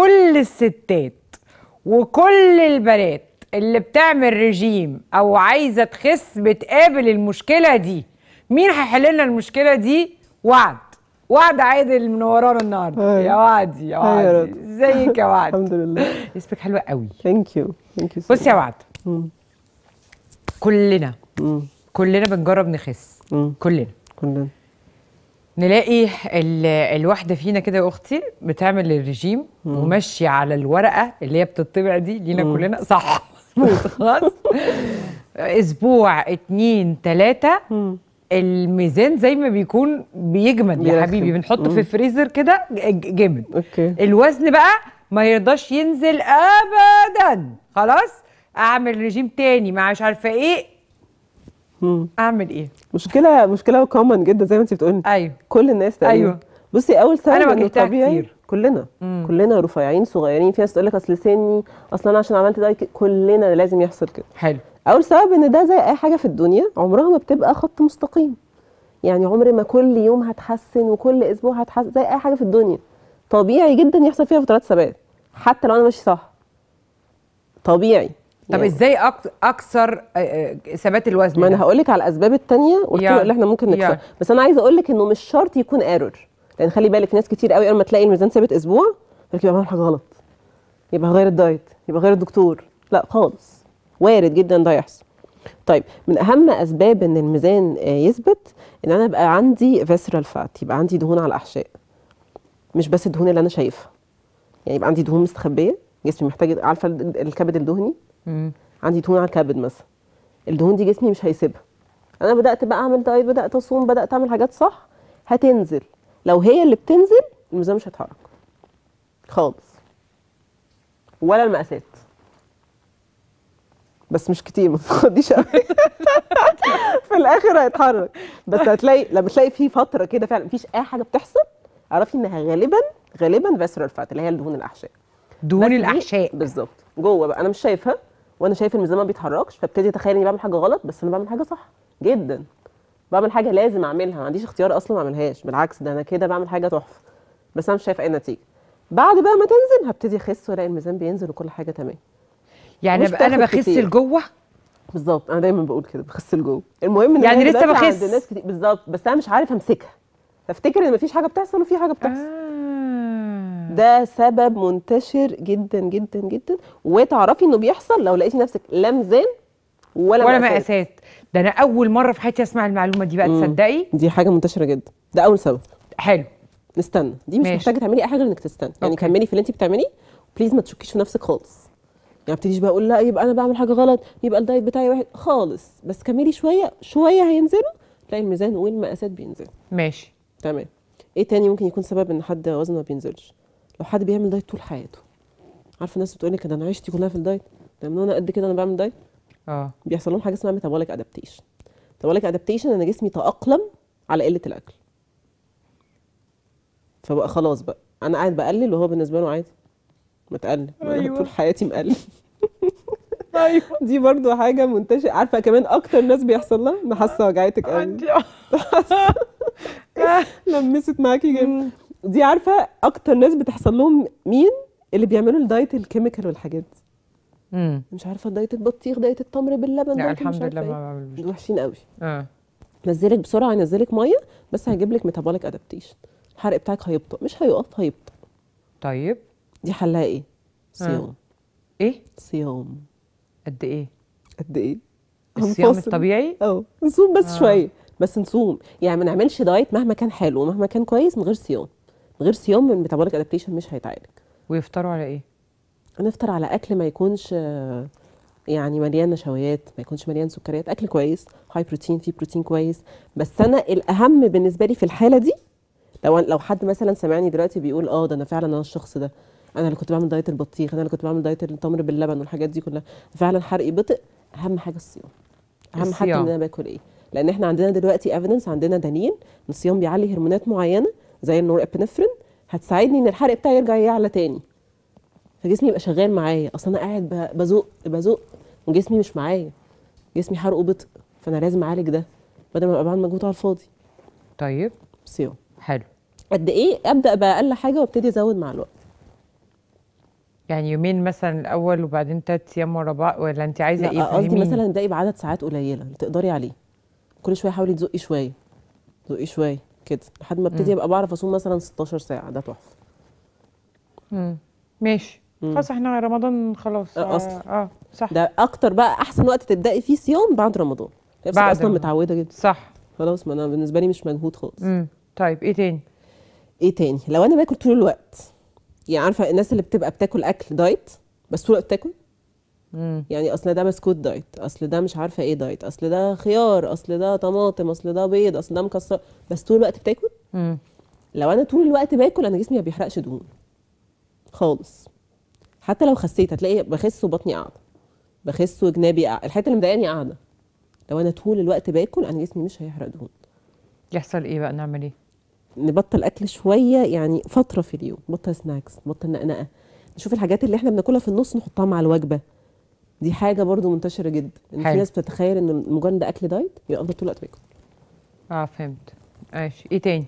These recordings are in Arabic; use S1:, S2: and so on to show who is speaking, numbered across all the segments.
S1: كل الستات وكل البنات اللي بتعمل رجيم أو عايزة تخس بتقابل المشكلة دي مين هيحل لنا المشكلة دي؟ وعد. وعد عادل منورانا النهارده.
S2: Hi.
S1: يا وعد يا
S2: يا
S1: وعد. إزيك يا وعد؟
S2: الحمد لله.
S1: اسمك حلو قوي.
S2: thank you thank you
S1: بص يا وعد. كلنا كلنا بنجرب نخس.
S2: مم.
S1: كلنا.
S2: كلنا.
S1: نلاقي ال- الواحدة فينا كده يا أختي بتعمل الرجيم وماشية على الورقة اللي هي بتطبع دي لينا كلنا صح. خلاص. أسبوع اتنين تلاتة. الميزان زي ما بيكون بيجمد يا. حبيبي. بنحطه في الفريزر كده جامد.
S2: أوكي.
S1: الوزن بقى ما يرضاش ينزل ابدا. خلاص؟ أعمل رجيم تاني مع مش عارفة إيه.
S2: مم.
S1: أعمل إيه؟
S2: مشكلة مشكلة common جدا زي ما انت بتقولي.
S1: أيوه.
S2: كل الناس تقريبا.
S1: أيوة.
S2: بصي أول سبب إنه
S1: واجهتها كتير.
S2: كلنا. كلنا رفيعين صغيرين. في ناس تقول لك أصل سني أصل أنا عشان عملت دايت كلنا لازم يحصل كده.
S1: حلو.
S2: أول سبب إن ده زي أي حاجة في الدنيا عمرها ما بتبقى خط مستقيم. يعني عمر ما كل يوم هتحسن وكل أسبوع هتحسن زي أي حاجة في الدنيا. طبيعي جدا يحصل فيها فترات ثبات حتى لو أنا ماشي صح. طبيعي.
S1: طب
S2: يعني.
S1: إزاي أكثر ثبات الوزن
S2: ما
S1: أنا؟
S2: هقول لك على الأسباب التانية والطرق. اللي إحنا ممكن
S1: يلا.
S2: بس أنا عايزة أقول لك إنه مش شرط يكون error لأن خلي بالك ناس كتير قوي أول ما تلاقي الميزان ثابت أسبوع يقول يبقى بعمل حاجة غلط. يبقى غير الدايت يبقى غير الدكتور. لا خالص. وارد جدا ده يحصل. طيب من أهم أسباب إن الميزان يثبت إن أنا يبقى عندي visceral fat يبقى عندي دهون على الأحشاء. مش بس الدهون اللي أنا شايفها. يعني يبقى عندي دهون مستخبية جسمي محتاج عارفة ال- الكبد الدهني؟
S1: مم.
S2: عندي دهون على الكبد مثلا. الدهون دي جسمي مش هيسيبها. أنا بدأت بقى أعمل دايت بدأت أصوم بدأت أعمل حاجات صح؟ هتنزل. لو هي اللي بتنزل الميزان مش هيتحرك خالص. ولا المقاسات. بس مش كتير ما تخديش قوي. في الآخر هيتحرك. بس هتلاقي لما تلاقي في فترة كده فعلا مفيش أي حاجة بتحصل اعرفي إنها غالبا غالبا فيسرال فات اللي هي الدهون الأحشاء.
S1: دهون الأحشاء.
S2: بالظبط. جوه بقى. أنا مش شايفها. وأنا شايف الميزان ما بيتحركش فابتدي أتخيل إني بعمل حاجة غلط بس أنا بعمل حاجة صح جدا. بعمل حاجة لازم أعملها ما عنديش اختيار أصلا ما أعملهاش. بالعكس ده أنا كده بعمل حاجة تحفة بس أنا مش شايف أي نتيجة. بعد بقى ما تنزل هبتدي أخس وألاقي الميزان بينزل وكل حاجة تمام.
S1: يعني
S2: أنا
S1: بخس. لجوه؟
S2: بالظبط أنا دايما بقول كده بخس لجوه. المهم إن
S1: يعني لسه بخس.
S2: عند ناس كتير بالظبط بس أنا مش عارف أمسكها. فأفتكر إن مفيش حاجة بتحصل وفي حاجة بتحصل.
S1: آه.
S2: ده سبب منتشر جدا جدا جدا. وتعرفي إنه بيحصل لو لقيتي نفسك لا ميزان ولا,
S1: ولا
S2: مقاسات.
S1: مقاسات. ده أنا أول مرة في حياتي أسمع المعلومة دي بقى. تصدقي؟
S2: دي حاجة منتشرة جدا. ده أول سبب.
S1: حلو.
S2: نستنى. دي مش
S1: ماشي.
S2: محتاجة تعملي أي حاجة غير إنك تستنى. يعني
S1: أوكي.
S2: كملي في اللي انت بتعمليه. Please ما تشكيش في نفسك خالص. يعني ما ابتديش بقى أقول لا يبقى أنا بعمل حاجة غلط يبقى الدايت بتاعي واحد خالص. بس كملي شوية شوية هينزلوا تلاقي الميزان والمقاسات بينزلوا.
S1: ماشي.
S2: تمام. إيه تاني ممكن يكون سبب إن حد وزنه ما بينزلش؟ لو حد بيعمل دايت طول حياته. عارفة الناس بتقول لك ده أنا عشتي كلها في الدايت. ده من وأنا قد كده أنا بعمل دايت؟
S1: آه.
S2: بيحصل لهم حاجة اسمها metabolic adaptation metabolic adaptation أنا جسمي تأقلم على قلة الأكل. فبقى خلاص بقى. أنا قاعد بقلل وهو بالنسبة له عادي. متقلل.
S1: أيوة.
S2: طول حياتي مقلل.
S1: أيوه.
S2: دي برضو حاجة منتشرة. عارفة كمان أكتر ناس بيحصل لها؟ أنا حاسة وجعتك قوي. لمست معاكي جامد. دي عارفة أكتر ناس بتحصل لهم مين؟ اللي بيعملوا الدايت ال chemical والحاجات دي.
S1: امم
S2: مش عارفة دايت البطيخ دايت التمر باللبن
S1: لا الحمد لله
S2: إيه.
S1: ما بعملش
S2: دول وحشين قوي.
S1: آه.
S2: نزلك بسرعة ينزلك مية بس هيجيب لك metabolic adaptation الحرق بتاعك هيبطأ مش هيقف هيبطأ.
S1: طيب.
S2: دي حلها إيه؟ صيام.
S1: إيه؟
S2: صيام.
S1: قد إيه؟
S2: قد إيه؟
S1: الصيام. الطبيعي
S2: آه نصوم بس
S1: آه.
S2: آه. شوية. بس نصوم. يعني ما نعملش دايت مهما كان حلو ومهما كان كويس من غير صيام. غير صيام ال metabolic adaptation مش هيتعالج.
S1: ويفطروا على إيه؟
S2: نفطر على أكل ما يكونش آه، يعني مليان نشويات ما يكونش مليان سكريات أكل كويس high protein فيه بروتين كويس. بس أنا الأهم بالنسبة لي في الحالة دي لو لو حد مثلا سمعني دلوقتي بيقول آه ده أنا فعلا أنا الشخص ده. أنا اللي كنت بعمل دايت البطيخ أنا اللي كنت بعمل دايت التمر باللبن والحاجات دي كلها. فعلا حرقي بطء أهم حاجة الصيام. أهم
S1: حاجة.
S2: إن أنا باكل إيه؟ لأن إحنا عندنا دلوقتي evidence عندنا دليل إن الصيام بيعلي هرمونات معينة زي ال norepinephrine هتساعدني إن الحرق بتاعي يرجع يعلى تاني. فجسمي يبقى شغال معايا. أصل أنا قاعد بزق بزق وجسمي مش معايا. جسمي حرقه بطء فأنا لازم أعالج ده بدل ما أبقى بعمل مجهود على الفاضي.
S1: طيب.
S2: صيام
S1: حلو.
S2: قد إيه أبدأ بأقل حاجة وأبتدي أزود مع الوقت؟
S1: يعني يومين مثلا الأول وبعدين تلات أيام ورا بعض ولا انت عايزة
S2: إيه؟ قصدي. مثلا ابدأي بعدد ساعات قليلة تقدري عليه. كل شوية حاولي تزقي شوية. زقي شوية. كده لحد ما ابتدي ابقى بعرف اصوم مثلا 16 ساعة. ده تحفة.
S1: مم. ماشي. خلاص إحنا رمضان خلاص.
S2: آه، أصلاً.
S1: آه صح.
S2: ده أكتر بقى أحسن وقت تبدأي فيه صيام بعد رمضان. نفسك
S1: بعد أصلا.
S2: متعودة جدا.
S1: صح.
S2: خلاص ما أنا بالنسبة لي مش مجهود خالص.
S1: امم طيب إيه تاني؟
S2: إيه تاني؟ لو أنا باكل طول الوقت يعني عارفة الناس اللي بتبقى بتاكل أكل دايت بس طول الوقت بتاكل؟
S1: امم
S2: يعني أصل ده بسكوت دايت أصل ده مش عارفة إيه دايت أصل ده خيار أصل ده طماطم أصل ده بيض أصل ده مكسر. بس طول الوقت بتاكل؟
S1: امم
S2: لو أنا طول الوقت باكل أنا جسمي ما بيحرقش دهون. خالص. حتى لو خسيت هتلاقي بخس وبطني قاعدة بخس وجنابي قاعدة الحتة اللي مضايقاني قاعدة لو أنا طول الوقت باكل أنا جسمي مش هيحرق دهون.
S1: يحصل إيه بقى؟ نعمل إيه؟
S2: نبطل أكل شوية يعني فترة في اليوم. نبطل سناكس نبطل نقنقة. نشوف الحاجات اللي إحنا بناكلها في النص نحطها مع الوجبة. دي حاجة برضو منتشرة جدا إن في. ناس بتتخيل إن مجرد أكل دايت يبقى أفضل طول الوقت باكل
S1: آه فهمت. ماشي. إيه تاني؟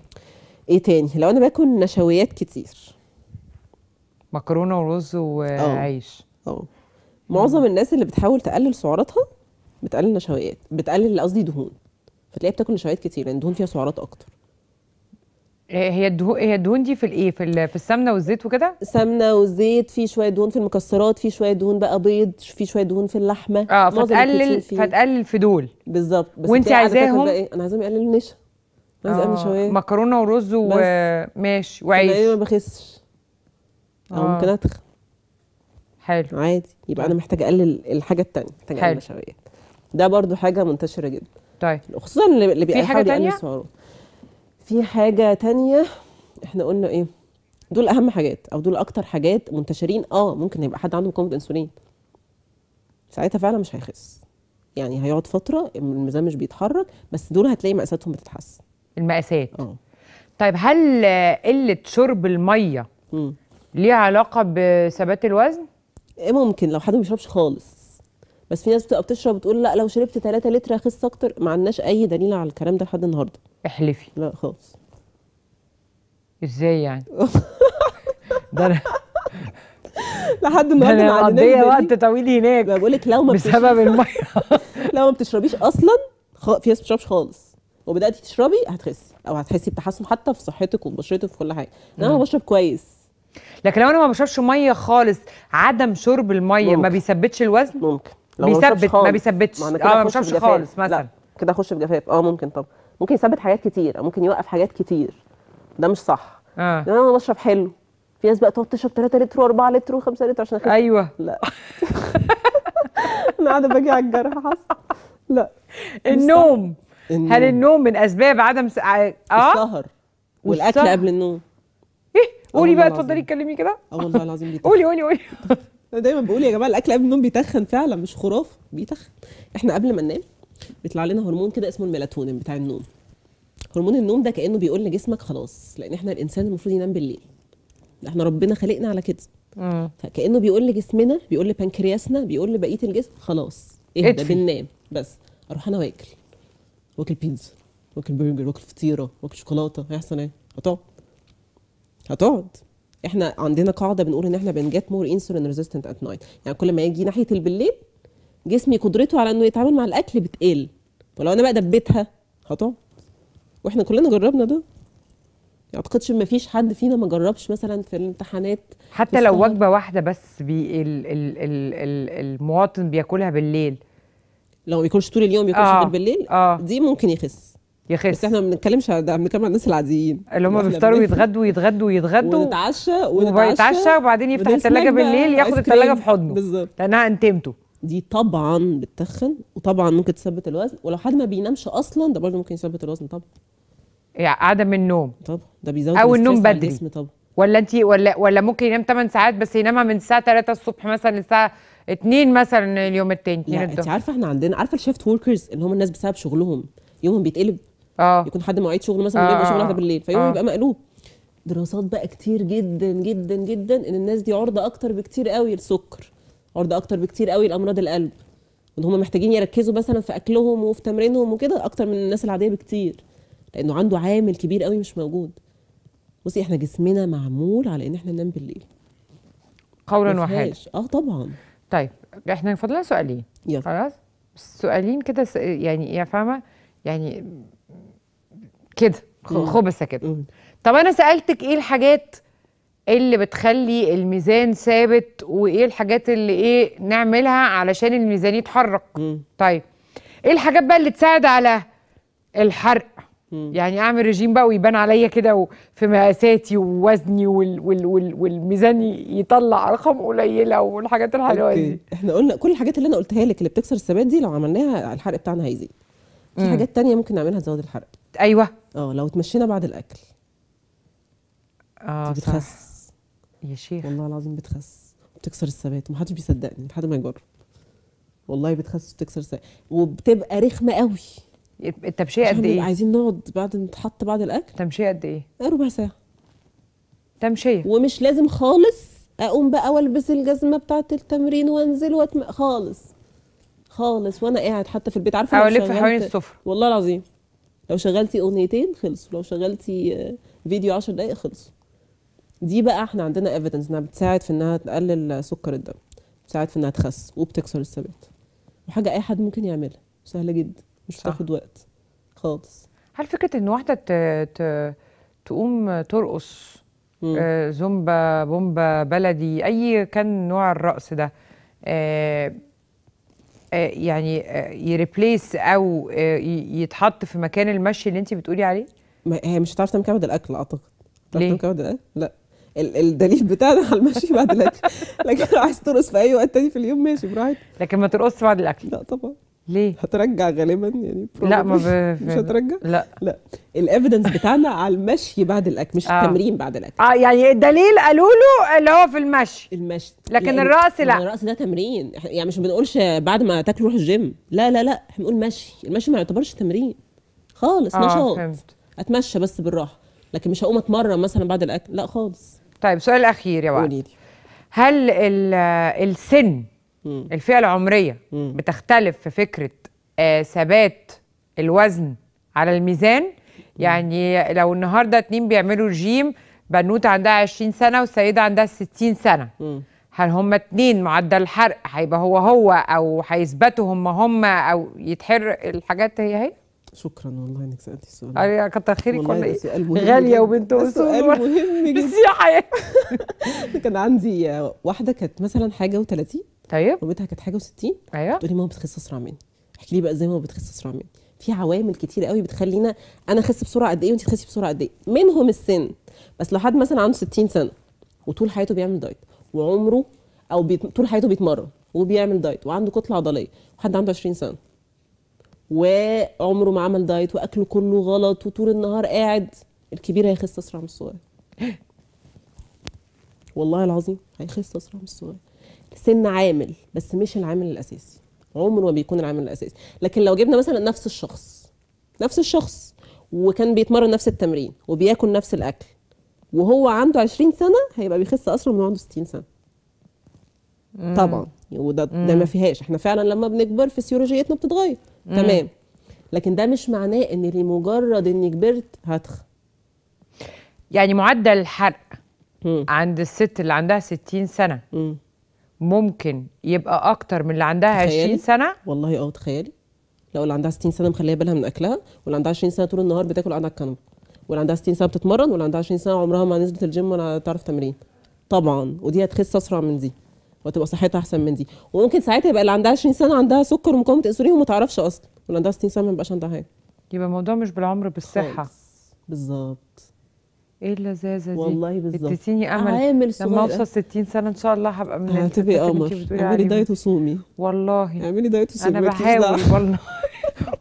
S2: إيه تاني؟ لو أنا باكل نشويات كتير.
S1: مكرونة ورز وعيش.
S2: آه. معظم الناس اللي بتحاول تقلل سعراتها بتقلل نشويات بتقلل قصدي دهون. فتلاقيها بتاكل نشويات كتير لأن الدهون فيها سعرات
S1: أكتر. هي الدهون هي الدهون دي في الإيه؟ في في السمنة والزيت وكده؟
S2: سمنة وزيت في شوية دهون في المكسرات في شوية دهون بقى بيض في شوية دهون في اللحمة. آه
S1: فتقلل. فتقلل في دول
S2: بالظبط. بس
S1: وانت عايزاهم؟
S2: إيه؟ أنا عايزاهم يقللوا النشا. عايزه أقلل
S1: آه،
S2: نشويات
S1: مكرونة ورز وماشي وعيش.
S2: ما بخسش. أو
S1: آه.
S2: ممكن أتخن.
S1: حلو.
S2: عادي. يبقى أنا محتاجة أقلل الحاجة التانية
S1: محتاجة.
S2: أقلل النشويات ده برضو حاجة منتشرة جدا.
S1: طيب.
S2: خصوصا اللي اللي
S1: في
S2: بيحاول يقلل
S1: تانية؟
S2: في حاجة تانية إحنا قلنا إيه؟ دول أهم حاجات أو دول أكتر حاجات منتشرين آه ممكن يبقى حد عنده مقاومة إنسولين. ساعتها فعلا مش هيخس. يعني هيقعد فترة الميزان مش بيتحرك بس دول هتلاقي مقاساتهم بتتحسن.
S1: المقاسات.
S2: آه.
S1: طيب هل قلة شرب المية
S2: مم.
S1: ليها علاقة بثبات الوزن؟
S2: إيه ممكن لو حد ما بيشربش خالص. بس في ناس بتبقى بتشرب بتقول لا لو شربت 3 لتر هخس أكتر. ما عندناش أي دليل على الكلام ده لحد النهارده.
S1: احلفي.
S2: لا خالص.
S1: إزاي يعني؟ ده أنا
S2: لحد
S1: ده
S2: النهارده ما أنا
S1: مقضية
S2: دليل.
S1: وقت طويل هناك
S2: بقول لك لو ما
S1: بسبب المية.
S2: لو ما بتشربيش أصلا خ... في ناس ما بتشربش خالص. وبدأتي تشربي هتخسي أو هتحسي بتحسن حتى في صحتك وبشرتك وفي كل حاجة. أنا بشرب كويس.
S1: لكن لو أنا ما بشربش مية خالص عدم شرب المية ما
S2: ممكن.
S1: بيثبتش الوزن؟
S2: ممكن. لو ما
S1: بيثبت ما. بيثبتش.
S2: ما آه
S1: ما بشربش. خالص مثلا.
S2: لا كده أخش في جفاف آه ممكن طب ممكن يثبت حاجات كتير أو ممكن يوقف حاجات كتير. ده مش صح. آه. أنا بشرب حلو. في ناس بقى تقعد تشرب 3 لتر و4 لتر و5 لتر عشان أخس.
S1: أيوه.
S2: لا. أنا قاعدة باجي على الجرح حاسة. لا.
S1: النوم.
S2: النوم.
S1: هل النوم من أسباب عدم س... آه؟
S2: السهر. والأكل
S1: والسهر.
S2: قبل النوم.
S1: إيه؟ قولي بقى. اتفضلي اتكلمي كده.
S2: آه والله العظيم بيتخن.
S1: قولي قولي قولي.
S2: أنا دايما بقول يا جماعة الأكل قبل النوم بيتخن فعلا مش خرافة بيتخن. إحنا قبل ما ننام بيطلع لنا هرمون كده اسمه الميلاتونين بتاع النوم. هرمون النوم ده كأنه بيقول لجسمك خلاص لأن إحنا الإنسان المفروض ينام بالليل. إحنا ربنا خلقنا على كده.
S1: مم.
S2: فكأنه بيقول لجسمنا بيقول لبنكرياسنا بيقول لبقية الجسم خلاص اهدى. بننام. بس أروح أنا وآكل. وآكل بيتزا. وآكل برجر وآكل فطيرة وآكل شوكولاتة. هيحصل إيه؟ هتقعد. هتقعد. إحنا عندنا قاعدة بنقول إن إحنا بن get more insulin resistant at night يعني كل ما يجي ناحية بالليل جسمي قدرته على إنه يتعامل مع الأكل بتقل. ولو أنا بقى دبيتها هتقعد وإحنا كلنا جربنا ده. ما أعتقدش ما فيش حد فينا ما جربش مثلا في الامتحانات
S1: حتى لو. وجبة واحدة بس بي ال ال ال ال المواطن بياكلها بالليل.
S2: لو ما بياكلش طول اليوم بياكلش
S1: آه،
S2: غير بالليل
S1: آه.
S2: دي ممكن يخس. بس
S1: يخس
S2: إحنا ما بنتكلمش على ده بنتكلم على الناس العاديين.
S1: اللي هم بيفطروا ويتغدوا ويتغدوا ويتغدوا
S2: ونتعشى
S1: ويتعشى وبعدين يفتح الثلاجه بالليل ياخد الثلاجه. في حضنه.
S2: بالظبط.
S1: لأنها أنتمته.
S2: دي طبعا بتتخن وطبعا ممكن تثبت الوزن ولو حد ما بينامش أصلا ده برضه ممكن يثبت الوزن طبعا.
S1: يعني عدم النوم.
S2: طبعا. ده بيزود
S1: أو النوم بدري.
S2: الجسم طبعا.
S1: ولا انت ولا ولا ممكن ينام 8 ساعات بس ينامها من الساعة 3 الصبح مثلا للساعة 2 مثلا اليوم التاني 2
S2: لا انت عارفة إحنا عندنا عارفة ال shift workers اللي هم الناس بسبب شغلهم يومهم بيتقلب.
S1: آه.
S2: يكون حد مواعيد شغل مثلا
S1: آه،
S2: بيبقى
S1: آه،
S2: شغل
S1: آه.
S2: واحدة بالليل فيوم
S1: آه.
S2: يبقى مقلوب. دراسات بقى كتير جدا جدا جدا إن الناس دي عرضة أكتر بكتير قوي للسكر. عرضه أكتر بكتير قوي لأمراض القلب وإن هم محتاجين يركزوا مثلا في أكلهم وفي تمرينهم وكده أكتر من الناس العادية بكتير لأنه عنده عامل كبير قوي مش موجود. بصي إحنا جسمنا معمول على إن إحنا ننام بالليل.
S1: قولا واحدا.
S2: آه طبعا.
S1: طيب إحنا فاضلنا سؤالين. خلاص؟ سؤالين كده س- يعني يا فاهمة؟ يعني كده خ-
S2: مم.
S1: خبثة كده. طب أنا سألتك إيه الحاجات اللي بتخلي الميزان ثابت وإيه الحاجات اللي إيه نعملها علشان الميزان يتحرك؟
S2: مم.
S1: طيب إيه الحاجات بقى اللي تساعد على الحرق؟
S2: مم.
S1: يعني أعمل رجيم بقى ويبان عليا كده في مقاساتي ووزني وال وال وال والميزان يطلع ارقام قليلة والحاجات
S2: الحلوة
S1: دي.
S2: إحنا قلنا كل الحاجات اللي أنا قلتها لك اللي بتكسر الثبات دي لو عملناها الحرق بتاعنا هيزيد. في. حاجات تانية ممكن نعملها تزود الحرق.
S1: أيوه.
S2: آه لو اتمشينا بعد الأكل.
S1: آه
S2: بتخس
S1: يا شيخ.
S2: والله العظيم بتخس بتكسر الثبات ومحدش بيصدقني لحد ما يجرب. والله بتخس وبتكسر الثبات. وبتبقى رخمة قوي.
S1: التمشيه قد إيه؟
S2: عايزين نقعد بعد نتحط بعد الأكل.
S1: التمشيه قد إيه؟
S2: ربع ساعة.
S1: تمشيه
S2: ومش لازم خالص أقوم بقى والبس الجزمة بتاعة التمرين وأنزل واتم... خالص. خالص وأنا قاعد حتى في البيت.
S1: عارفة
S2: لو شغلت-
S1: حوالين السفرة.
S2: والله العظيم. لو شغلتي أغنيتين خلصوا لو شغلتي فيديو 10 دقايق خلصوا. دي بقى إحنا عندنا evidence انها بتساعد في انها تقلل سكر الدم بتساعد في انها تخس وبتكسر الثبات وحاجة أي حد ممكن يعملها سهلة جدا مش
S1: صح.
S2: بتاخد وقت خالص
S1: هل فكرة إن واحدة ت... ت... تقوم ترقص. آه، زومبا بومبا بلدي أي كان نوع الرقص ده آه، آه، يعني آه، يريبليس أو آه، يتحط في مكان المشي اللي انت بتقولي عليه
S2: ما هي مش هتعرف تعمل كده الأكل أعتقد تعرف
S1: ليه؟
S2: تعمل كده الأكل لأ الدليل بتاعنا على المشي بعد الأكل. لكن لو عايز ترقص في أي وقت تاني في اليوم ماشي براحتك.
S1: لكن ما ترقصش بعد الأكل.
S2: لا طبعا.
S1: ليه؟
S2: هترجع غالبا يعني
S1: لا ما. ب...
S2: مش هترجع؟
S1: لا.
S2: لا. الايفيدنس بتاعنا على المشي بعد الأكل مش
S1: آه.
S2: التمرين بعد الأكل.
S1: آه يعني الدليل قالوا له اللي هو في المشي.
S2: المشي.
S1: لكن
S2: لأن-
S1: الرقص لا.
S2: الرقص ده تمرين. يعني مش بنقولش بعد ما تاكل روح الجيم. لا لا لا. إحنا بنقول مشي. المشي ما يعتبرش تمرين. خالص
S1: آه
S2: نشاط.
S1: فهمت.
S2: أتمشى بس بالراحة. لكن مش هقوم أتمرن مثلا بعد الأكل. لا خالص.
S1: طيب سؤال الاخير يا وعد
S2: لي
S1: هل ال- السن
S2: مم.
S1: الفئة العمرية
S2: مم.
S1: بتختلف في فكرة آه، ثبات الوزن على الميزان يعني لو النهارده اتنين بيعملوا رجيم بنوتة عندها 20 سنة والسيده عندها 60 سنة
S2: مم.
S1: هل هما اتنين معدل الحرق هيبقى هو هو أو هيثبتوا هما هما أو يتحرق الحاجات هي هي؟
S2: شكرا والله إنك سألتي السؤال.
S1: آه، كتر خيرك؟
S2: سؤال مهم غالية.
S1: وبنت
S2: سؤال
S1: ولا-
S2: مهم جدا.
S1: بس يا حياه
S2: كان عندي واحدة كانت مثلا حاجة و30
S1: طيب.
S2: مامتها كانت حاجة و60
S1: أيوه.
S2: تقولي ماما بتخس أسرع مني. احكي لي بقى إزاي ماما بتخس أسرع مني. في عوامل كتير قوي بتخلينا أنا أخس بسرعة قد إيه وانت تخسي بسرعة قد إيه. منهم السن. بس لو حد مثلا عنده 60 سنة وطول حياته بيعمل دايت وعمره أو بيت... طول حياته بيتمرن وبيعمل دايت وعنده كتلة عضلية وحد عنده 20 سنة وعمره ما عمل دايت وأكله كله غلط وطول النهار قاعد الكبير هيخس أسرع من الصغير. والله العظيم هيخس أسرع من الصغير. سن عامل بس مش العامل الأساسي. عمره ما بيكون العامل الأساسي. لكن لو جبنا مثلا نفس الشخص نفس الشخص وكان بيتمرن نفس التمرين وبياكل نفس الأكل وهو عنده 20 سنة هيبقى بيخس أسرع من عنده 60 سنة. طبعا. وده ده ما فيهاش. إحنا فعلا لما بنكبر فسيولوجيتنا بتتغير. تمام. لكن ده مش معناه إن لمجرد إني كبرت هتخ.
S1: يعني معدل الحرق
S2: مم.
S1: عند الست اللي عندها 60 سنة
S2: مم.
S1: ممكن يبقى أكتر من اللي عندها 20
S2: تخيلي.
S1: سنة؟
S2: والله أه تخيلي. لو اللي عندها 60 سنة مخليه بالها من أكلها واللي عندها 20 سنة طول النهار بتاكل قاعدة على الكنبة واللي عندها 60 سنة بتتمرن واللي عندها 20 سنة عمرها ما نزلت الجيم ولا تعرف تمرين. طبعا. ودي هتخس أسرع من دي. وتبقى صحتها أحسن من دي. وممكن ساعتها يبقى اللي عندها 20 سنة عندها سكر ومقاومة انسولين وما تعرفش أصلا. واللي عندها 60 سنة ما يبقاش عندها حاجة.
S1: يبقى الموضوع مش بالعمر
S2: بالصحة. بالظبط.
S1: إيه اللذاذه دي؟
S2: والله بالظبط.
S1: اديتيني أمل.
S2: عامل
S1: لما أوصل 60 سنة إن شاء الله هبقى من
S2: هتبقي قمر. اعملي. دايت وصومي.
S1: والله.
S2: اعملي دايت وصومي أنا.
S1: بحاول والله.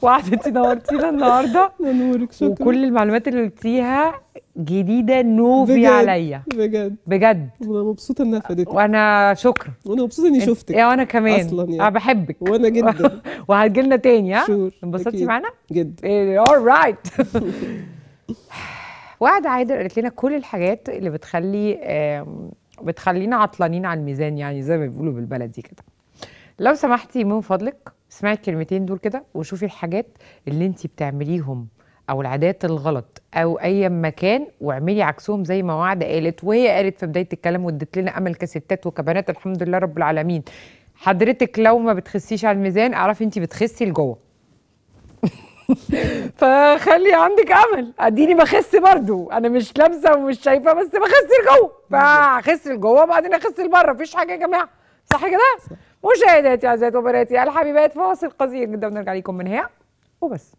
S1: وقعدتي نورتينا النهارده.
S2: نورك شكرا.
S1: وكل المعلومات اللي قلتيها جديدة نوفي. عليا.
S2: بجد.
S1: بجد.
S2: وأنا مبسوطة إنها فادتني
S1: وأنا شكرا.
S2: وأنا مبسوطة إني شفتك.
S1: يا وأنا كمان.
S2: أصلاً يعني.
S1: أنا بحبك.
S2: وأنا جدا.
S1: وهتجيلنا تاني ها؟
S2: sure.
S1: انبسطتي. معانا؟
S2: جدا
S1: اول رايت وقعد عايدة قالت لنا كل الحاجات اللي بتخلي بتخلينا عطلانين على الميزان يعني زي ما بيقولوا بالبلدي كده. لو سمحتي من فضلك. اسمعي الكلمتين دول كده وشوفي الحاجات اللي انت بتعمليهم أو العادات الغلط أو اي مكان واعملي عكسهم زي ما وعد قالت وهي قالت في بداية الكلام وادت لنا أمل كستات وكبنات الحمد لله رب العالمين. حضرتك لو ما بتخسيش على الميزان اعرفي انت بتخسي لجوه. فخلي عندك أمل. اديني بخس برضو. أنا مش لابسة ومش شايفة بس بخس لجوه. فهخس لجوه وبعدين أخس لبره. مفيش حاجة يا جماعة. صح كده؟ مشاهداتي أعزائي وبناتي الحبيبات فاصل قصير جدا ونرجع لكم من هنا وبس.